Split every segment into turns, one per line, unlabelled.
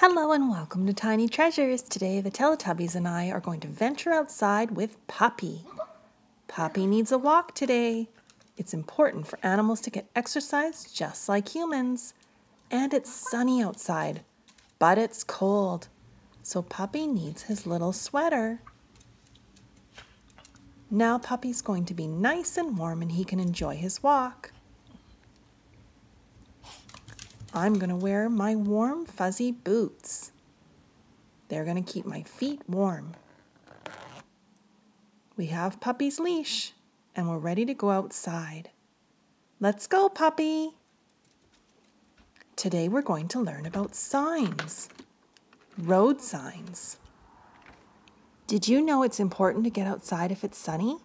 Hello and welcome to Tiny Treasures. Today the Teletubbies and I are going to venture outside with Poppy. Poppy needs a walk today. It's important for animals to get exercise just like humans. And it's sunny outside, but it's cold. So Poppy needs his little sweater. Now Poppy's going to be nice and warm and he can enjoy his walk. I'm going to wear my warm fuzzy boots. They're going to keep my feet warm. We have Puppy's leash and we're ready to go outside. Let's go, Puppy! Today we're going to learn about signs, road signs. Did you know it's important to get outside if it's sunny?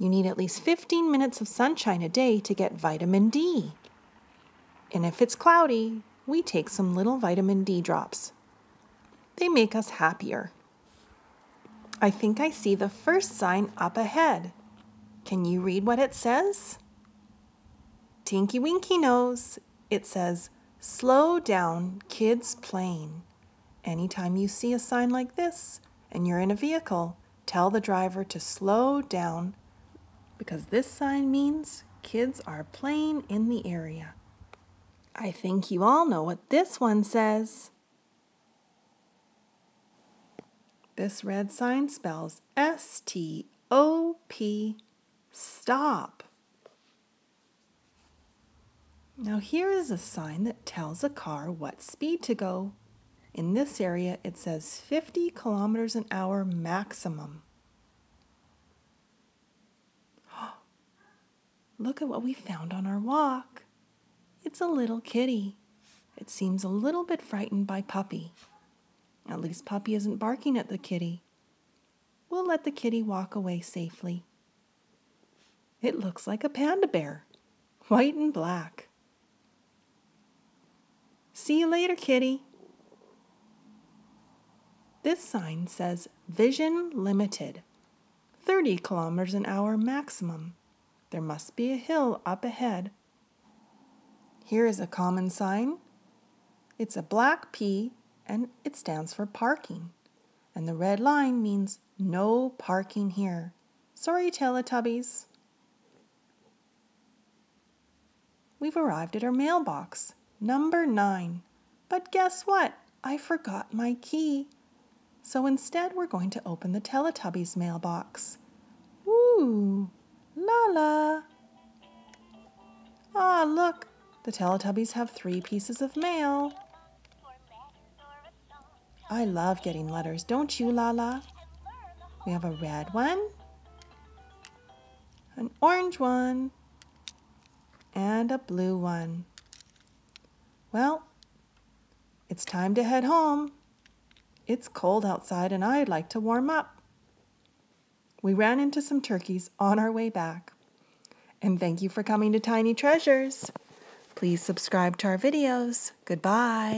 You need at least 15 minutes of sunshine a day to get vitamin D. And if it's cloudy, we take some little vitamin D drops. They make us happier. I think I see the first sign up ahead. Can you read what it says? Tinky Winky knows. It says, Slow down, kids playing. Anytime you see a sign like this and you're in a vehicle, tell the driver to slow down because this sign means kids are playing in the area. I think you all know what this one says. This red sign spells S T O P, stop. Now, here is a sign that tells a car what speed to go. In this area, it says 50 kilometers an hour maximum. Look at what we found on our walk. It's a little kitty. It seems a little bit frightened by Puppy. At least Puppy isn't barking at the kitty. We'll let the kitty walk away safely. It looks like a panda bear, white and black. See you later, kitty. This sign says Vision Limited, 30 kilometers an hour maximum. There must be a hill up ahead here is a common sign. It's a black P and it stands for parking. And the red line means no parking here. Sorry, Teletubbies. We've arrived at our mailbox, number nine. But guess what? I forgot my key. So instead, we're going to open the Teletubbies mailbox. Ooh, la la. Ah, look, the Teletubbies have three pieces of mail. I love getting letters, don't you, Laa-Laa? We have a red one, an orange one, and a blue one. Well, it's time to head home. It's cold outside and I'd like to warm up. We ran into some turkeys on our way back. And thank you for coming to Tiny Treasures. Please subscribe to our videos. Goodbye.